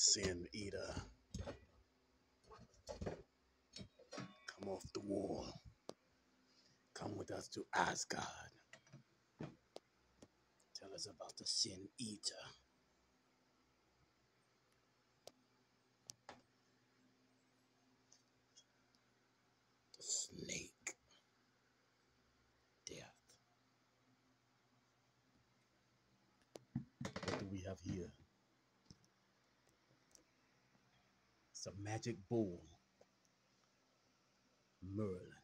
Sin Eater. Come off the wall. Come with us to Asgard. Tell us about the Sin Eater. The snake. Death. What do we have here? A magic bowl. Merlin.